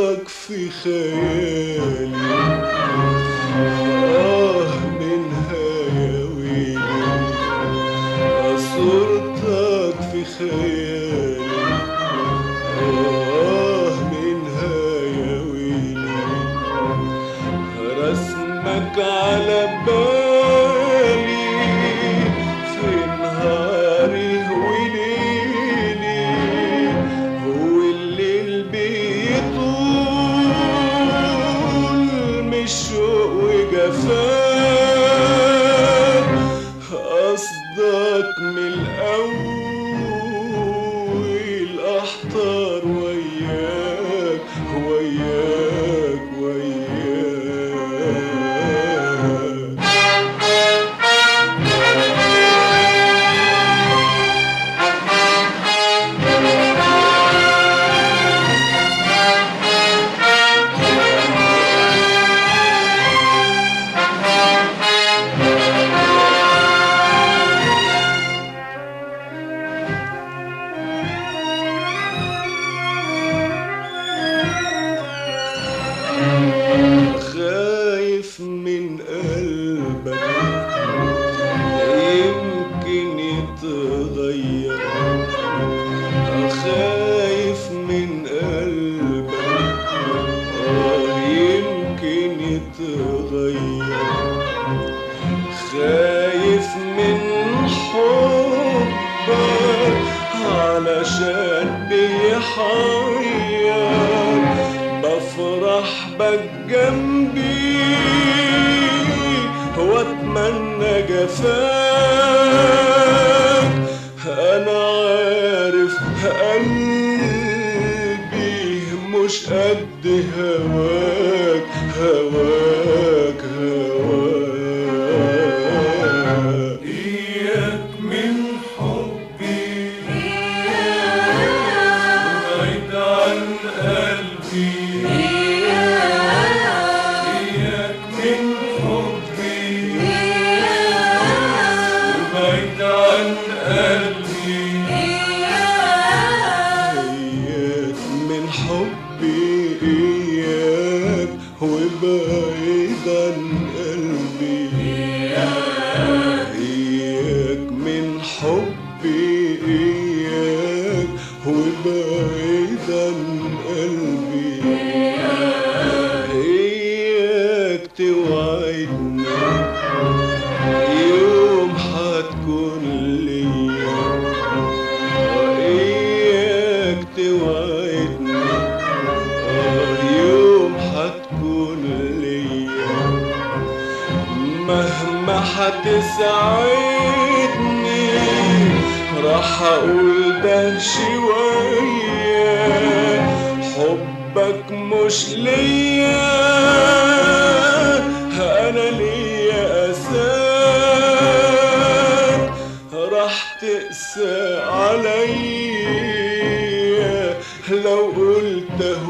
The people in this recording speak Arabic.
صورتك في خيالي آه منها يا ويلي صورتك في خيالي الأول علشان بيحير. بفرح بك جنبي وأتمنى جفاك. أنا عارف قلبي مش قد هواك هواك. حبي إياك وبعيد عن قلبي إياك من حبي إياك وبعيد عن قلبي مهما حتسعدني راح أقول ده شوية حبك مش ليا. أنا ليا أساك. راح تقسى عليا. لو قلته